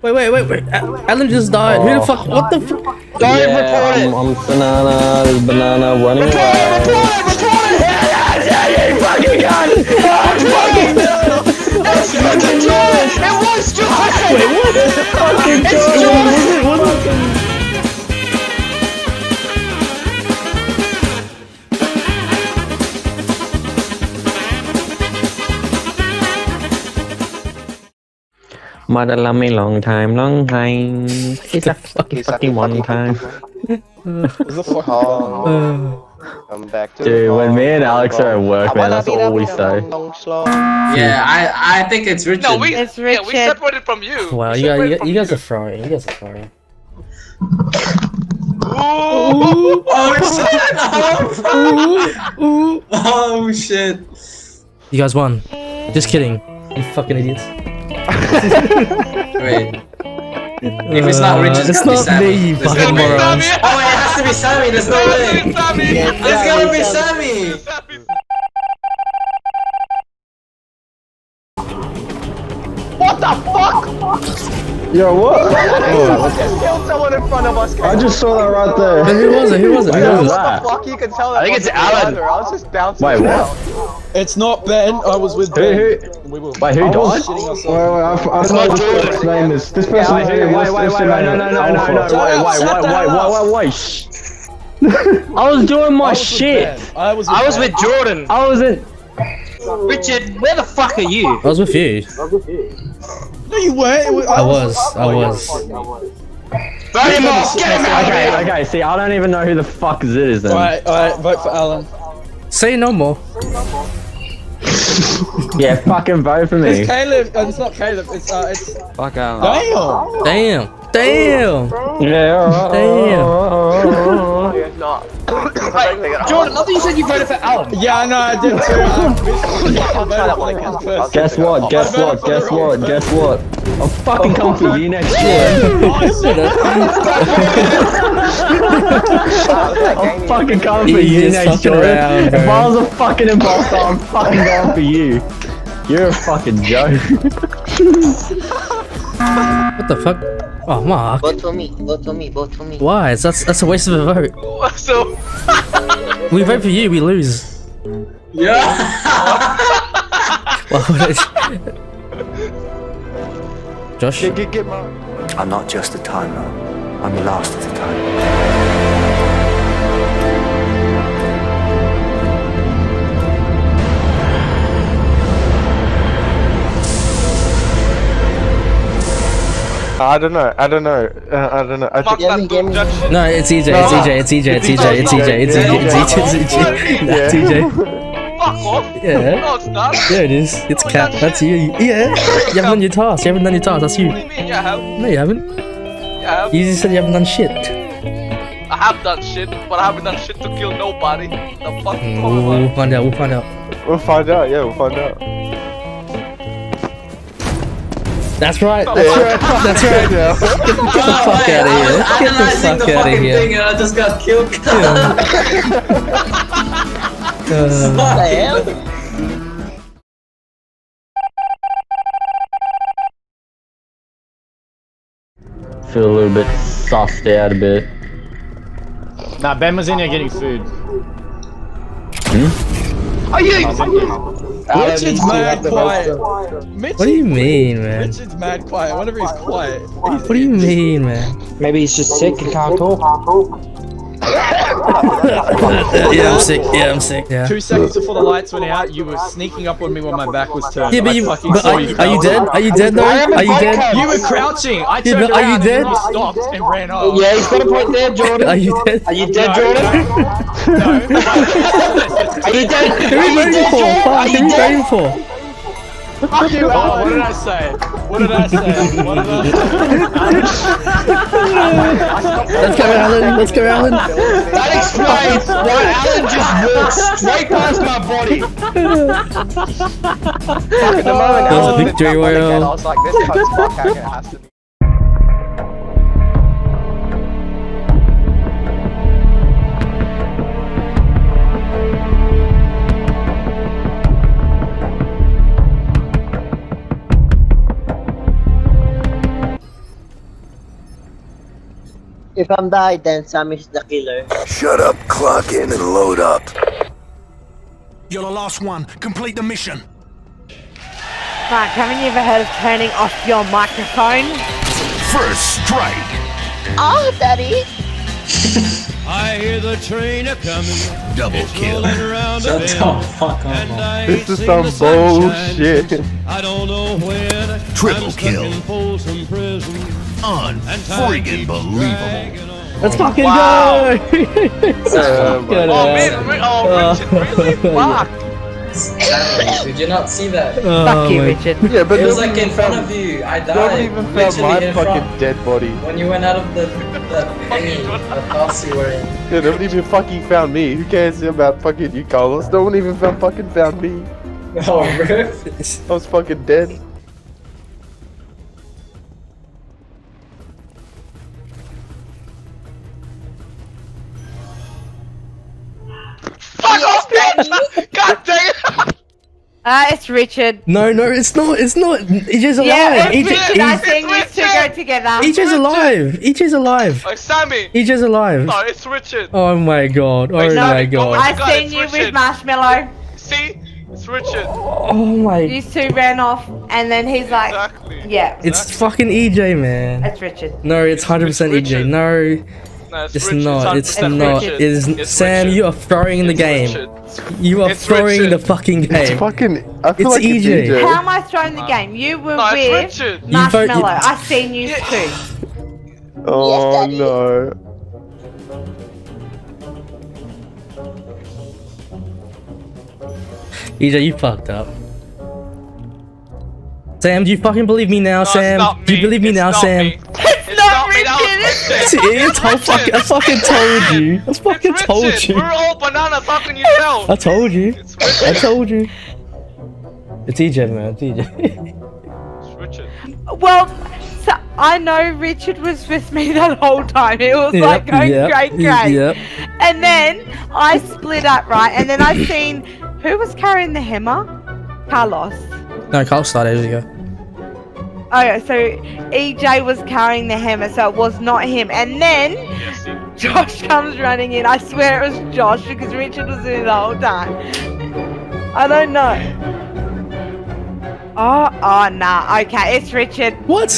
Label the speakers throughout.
Speaker 1: Wait, wait, wait, wait. Alan just died. Oh. Who the fuck? What the fuck? report it. I'm, I'm banana. There's banana running. Report it, report it, report it. Yeah, fucking gun. i fucking gun. It's fucking Jordan. It was Jordan. Wait, what? It's fucking Jordan. me long time, long time. It's a fucking fucking one time. 哦，Come back to Dude, when me and Alex are at work, man, that's all we say. Yeah, I I think it's Richard. No, we It's yeah, we separated from you. Wow, you, guys- you, you guys are throwing. You guys are throwing. Ooh. Oh shit! Oh shit! You guys won. Just kidding. You fucking idiots. Wait. If it's not uh, Rich, it's, it's gotta not be Sammy. Me, it's Sammy! Oh, it has to be Sammy, there's no way! It's gotta be Sammy! Yo, what? killed someone in front of us. I just saw that right there. Who was it? Who was it? Who was that? What the fuck? You can tell I think it's Alan. I was just bouncing Wait, what? It's not Ben. I was with Ben. Wait, who died? Wait, wait, I, I thought this person's name is... This person's name is... Wait, wait, wait, wait, wait, wait, wait, wait, wait, wait, wait, wait, wait, wait, wait, I was doing my shit. I was with Jordan. I was in... Richard, where the fuck are you? I was with you. I was with you you were. I was. Oh, I was. I was. Vote him off! Get him out Okay, okay, see, I don't even know who the fuck Zid is then. Alright, alright, vote for Alan. Say no more. yeah, fucking vote for me. It's Caleb. Oh, it's not Caleb. It's uh, it's. Fuck Alan. Damn. Damn. Damn. Damn. Yeah. Damn. it's not. Jordan, nothing you said you voted for Alan. Yeah, I know I did too. Guess what? Guess what? Guess what? Guess what? I'm fucking coming for you next year. I'm fucking coming for you next year. If I was a fucking imposter, I'm fucking going for you. You're a fucking joke. What the fuck? Oh, Mark. Vote for me. Vote for me. Vote for me. Why? That's that's a waste of a vote. So we vote for you. We lose. Yeah. well, Josh. Get, get, get I'm not just a timer. I'm the last of the time. I don't know. I don't know. I don't know. I think no, it's EJ. It's EJ. It's EJ. It's EJ. It's EJ. It's EJ. It's EJ. Fuck off. Yeah. There it's it is. It's Cap. That's you. Yeah. You haven't done your task. You haven't done your task. That's you. No, you haven't. Yeah, I You just said you haven't done shit. I have done shit, but I haven't done shit to kill nobody. The fuck? Ooh, we'll find out. We'll find out. We'll find out. Yeah, we'll find out. That's right. That's right. That's right. Get, get the fuck oh, out of here. I get the fuck the out of here. Thing and I just got killed. Yeah. uh, Feel a little bit soft out a bit. Nah, Ben was in here getting food. Are you? Richard's mad quiet. Mitch, What do you mean, man? Richard's mad quiet. Whenever he's quiet. He's what do you mean, man? Maybe he's just sick and can't talk. yeah, I'm sick. Yeah, I'm sick. Yeah. Two seconds before the lights went out, you were sneaking up on me when my back was turned. Yeah, but you. But are, you, are you dead? Are you dead though? Are you dead? You were crouching. I turned yeah, are you around dead? and you stopped and ran off. Yeah, he's got a point there, Jordan. Are you dead? Are you dead, Jordan? No. Are you dead? Who are you dead, Jordan? Who are you for? Fuck you! Oh, what did I say? What did I say? What did I say? Let's go, Alan. Let's go, Alan. That explains why Alan just walked straight past my body. Fuck, at the moment, Alan. Victory Royale. I was like, this cunt's fuck, I can be." If I'm died, then Sam is the killer. Shut up, clock in and load up. You're the last one. Complete the mission. Mark, haven't you ever heard of turning off your microphone? First strike. Oh, Daddy. I hear the train a coming. Double kill. Shut the fuck up.
Speaker 2: This is some bullshit.
Speaker 1: I don't know when. Triple I'm kill. Unfreaking believable. Let's fucking wow. go! oh man, uh, oh, oh, Richard, really? Fuck! Did you not see that? Oh, Fuck you, Richard. Yeah, but it was like in front of you. I died. Nobody even found my fucking dead body. When you went out of the the thingy, the house you were in. Yeah, nobody even fucking found me. Who cares about fucking you, Carlos? No one even found fucking found me. Oh, Riff. I was fucking dead. God dang it! Uh, it's Richard. No, no, it's not. It's not. EJ's alive. Yeah, it's EJ, Richard. I think these two go together. EJ's alive. EJ's alive. Oh, Sammy. EJ's alive. No, it's Richard. Oh my god. Oh, my god. Oh I've seen you Richard. with Marshmallow. See? It's Richard. Oh my. These two ran off, and then he's like, yeah. It's exactly. fucking EJ, man. It's Richard. No, it's 100% EJ. No. No, it's, it's not. It's, it's not. It is it's Sam. Richard. You are throwing in the game. Richard. You are it's throwing Richard. the fucking game. It's fucking. I feel it's like EJ. it's EJ. How am I throwing the game? You were no, with Richard. Marshmallow. I've seen you yeah. too. Oh yes, no. EJ, you fucked up. Sam, do you fucking believe me now, no, Sam? Do you believe me it's now, Sam? Me. It's, it's I fucking, I fucking told you. I fucking it's told you. We're all banana fucking yourself. I told you. I told you. It's EJ, man. It's EJ. It's Richard. Well, so I know Richard was with me that whole time. It was yep, like going yep, great, great. Yep. And then I split up, right? And then I seen who was carrying the hammer? Carlos. No, Carlos started years ago. Oh, so EJ was carrying the hammer, so it was not him. And then Josh comes running in. I swear it was Josh because Richard was in the whole time. I don't know. Oh, oh, nah. Okay, it's Richard. What?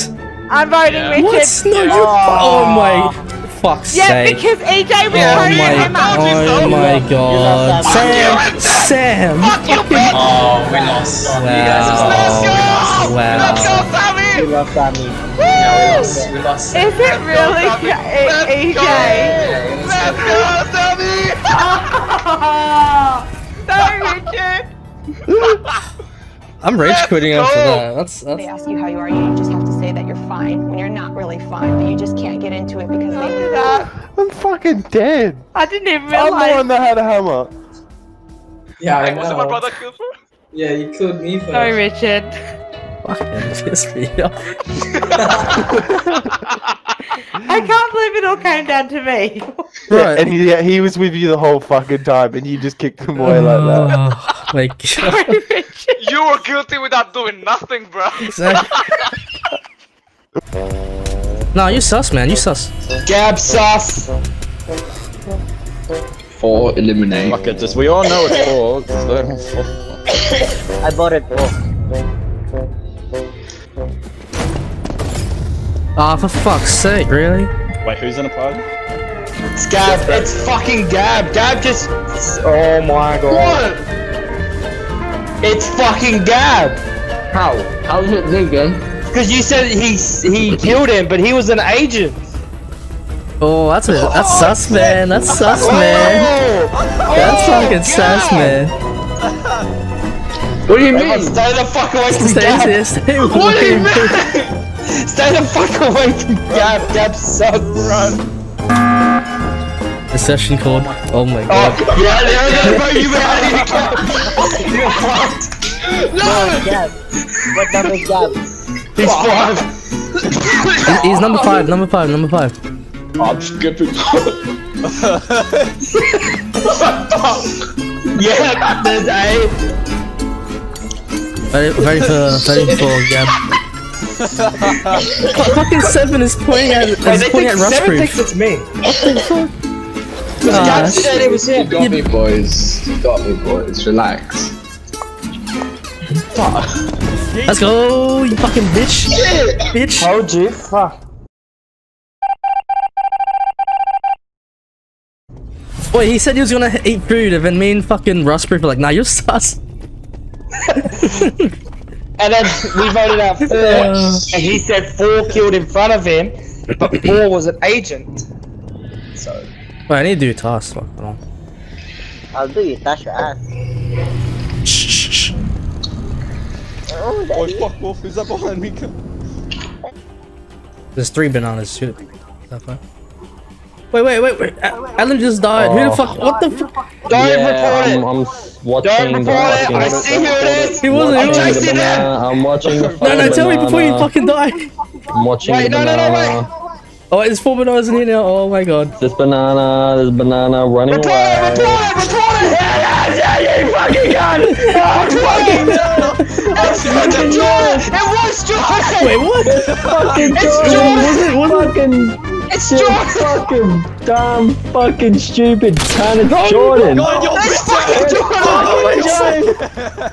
Speaker 1: I'm voting yeah. Richard. What? No, you. Oh. oh my fuck's yeah, sake. because EJ was oh my, Emma. Oh, oh my god. Sam! Sam! Fuck you, bitch! Oh, we lost. Wow. You guys are wow. Let's go, Sam! we love that Yes! we lost. We lost. Is it Let's really AJ? Let's, go, Tommy! sorry, Richard. I'm rage quitting after that. That's, that's. They ask you how you are, you just have to say that you're fine when you're not really fine, but you just can't get into it because they do that. I'm fucking dead. I didn't even realize. I'm the one that had a hammer. Yeah, I, I know. Was my brother killed for? Yeah, you killed me first. Sorry, Richard this video. I can't believe it all came down to me. Right. and he, yeah, he was with you the whole fucking time, and you just kicked him away like that. Oh, like you were guilty without doing nothing, bro. nah, you sus, man. You sus. Gab sus. Four eliminate. Fuck it, just we all know it's four. I bought it four. Ah, oh, for fuck's sake, really? Wait, who's in a pod? It's Gab. It's fucking Gab. Gab just. Oh my god. What? It's fucking Gab. How? How is it vegan? Because you said he he killed him, but he was an agent. Oh, that's a that's oh, sus, shit. man. That's sus, man. Oh, that's fucking Gab. sus, man. What do you mean? Stay the fuck away from Gab. What do you mean? Stay the fuck away from Gab. Gab sucks. Run. The session called. Oh my oh, god. Oh, yeah, yeah, yeah, bro, you were out of Gab. You fucked. No. no Gab. What number Gab? He's five. he's, number five. Number five. Number five. I'm skipping. yeah, that's eight. Very, very for, very for Gab. Fucking seven is pointing at is Wait, pointing at Seven thinks it's me. What the fuck? Uh, said it was him. You got me, boys. You got me, boys. Relax. Fuck. Let's go, you fucking bitch. Shit. Bitch. Oh, you fuck. Wait, he said he was gonna eat food, and then me and fucking Rust were like, nah, you're sus. and then we voted out four, and he said four killed in front of him, but four was an agent. So. Wait, I need to do tasks. Like, hold on. I'll do your task your ass. Shh, shh, shh. Oh, fuck, Wolf, is that behind me? There's three bananas, shoot. That far. Wait, wait, wait, wait. Alan just died. Oh. Who the oh. fuck? What the fuck? Don't yeah, report I'm, it. I'm watching. Don't report watching it. I see who it is. He wasn't. I'm chasing him. I'm watching. no, no, tell banana. me before you fucking die. I'm watching. Wait, no, no, no, wait. Oh, there's four bananas in here now. Oh my god. This banana, this banana running report away. It, report it, report it! Yeah, yeah, yeah, you fucking gun! Oh, fucking no! It's fucking Jordan! It was Jordan! Wait, what? fucking Jordan! It's Jordan! Jordan. It wasn't, wasn't... Fucking... It's Jordan! fucking dumb, fucking stupid cunt, of Jordan! you fucking Jordan!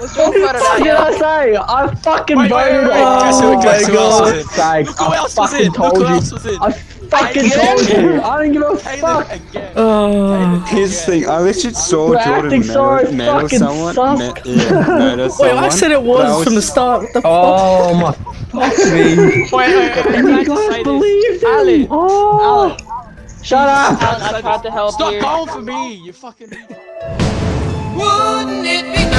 Speaker 2: What did I
Speaker 1: say? I fucking wait, voted wait, wait, wait. Guess who, oh, who else was in? who else was in! I fucking told you! I don't give a fuck! Ah, here's the thing, I literally saw Jordan murder, murder someone. Me, yeah, Wait, I said it was, from the start. What the oh my fuck me. Wait, wait, wait. You guys him. Alan. Oh. Alan. Shut up! Alan, I tried to help Stop you. Stop calling for me, you fucking... Wouldn't it be nice?